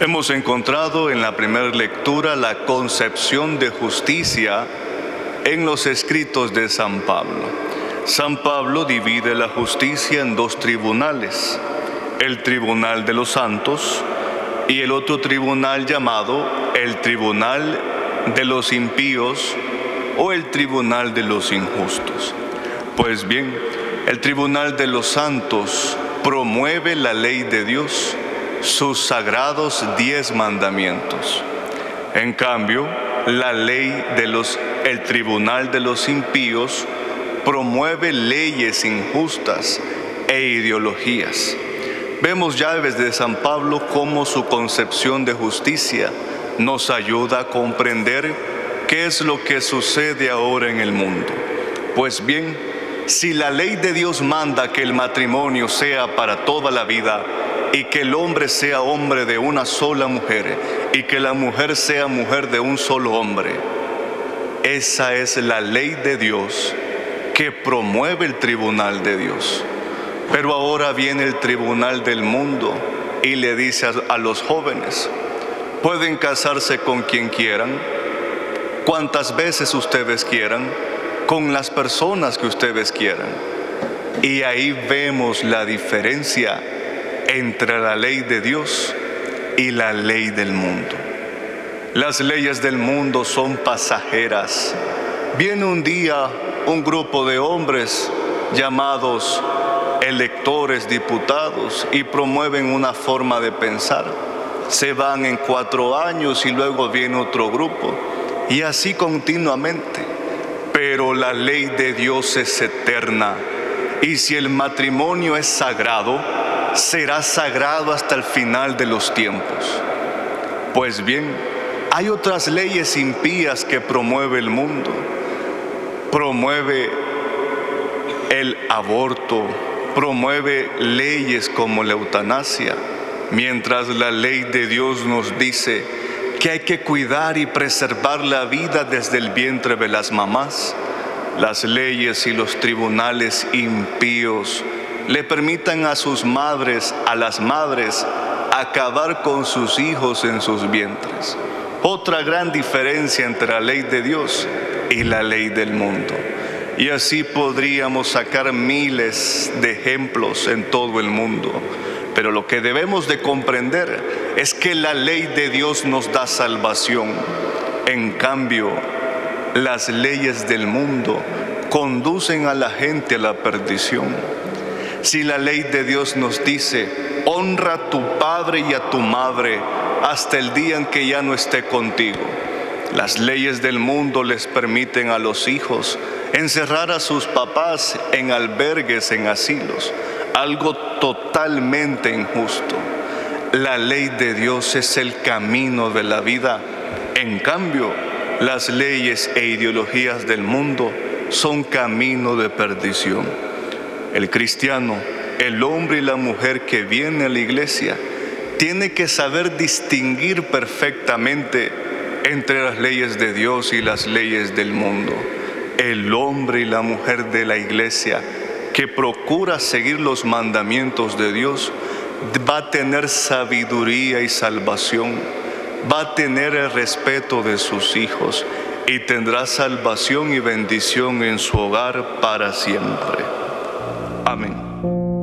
Hemos encontrado en la primera lectura la concepción de justicia en los escritos de San Pablo. San Pablo divide la justicia en dos tribunales, el tribunal de los santos y el otro tribunal llamado el tribunal de los impíos o el tribunal de los injustos. Pues bien, el tribunal de los santos promueve la ley de Dios, sus sagrados diez mandamientos. En cambio, la ley de los, el tribunal de los impíos promueve leyes injustas e ideologías. Vemos ya desde San Pablo cómo su concepción de justicia nos ayuda a comprender qué es lo que sucede ahora en el mundo. Pues bien, si la ley de Dios manda que el matrimonio sea para toda la vida y que el hombre sea hombre de una sola mujer y que la mujer sea mujer de un solo hombre, esa es la ley de Dios que promueve el tribunal de Dios. Pero ahora viene el tribunal del mundo y le dice a, los jóvenes, pueden casarse con quien quieran, cuantas veces ustedes quieran, con las personas que ustedes quieran. Y ahí vemos la diferencia entre la ley de Dios y la ley del mundo. Las leyes del mundo son pasajeras. Viene un día un grupo de hombres llamados electores, diputados, y promueven una forma de pensar. Se van en cuatro años y luego viene otro grupo. Y así continuamente pero la ley de Dios es eterna. Y si el matrimonio es sagrado, será sagrado hasta el final de los tiempos. Pues bien, hay otras leyes impías que promueve el mundo. Promueve el aborto, promueve leyes como la eutanasia, mientras la ley de Dios nos dice que hay que cuidar y preservar la vida desde el vientre de las mamás. Las leyes y los tribunales impíos le permitan a sus madres, a las madres, acabar con sus hijos en sus vientres. Otra gran diferencia entre la ley de Dios y la ley del mundo. Y así podríamos sacar miles de ejemplos en todo el mundo. Pero lo que debemos de comprender es que la ley de Dios nos da salvación. En cambio, las leyes del mundo conducen a la gente a la perdición. Si la ley de Dios nos dice, honra a tu padre y a tu madre hasta el día en que ya no esté contigo, las leyes del mundo les permiten a los hijos encerrar a sus papás en albergues, en asilos, algo totalmente injusto. La ley de Dios es el camino de la vida. En cambio, las leyes e ideologías del mundo son camino de perdición. El cristiano, el hombre y la mujer que viene a la iglesia, tiene que saber distinguir perfectamente entre las leyes de Dios y las leyes del mundo. El hombre y la mujer de la iglesia que procura seguir los mandamientos de Dios, va a tener sabiduría y salvación, va a tener el respeto de sus hijos y tendrá salvación y bendición en su hogar para siempre. Amém.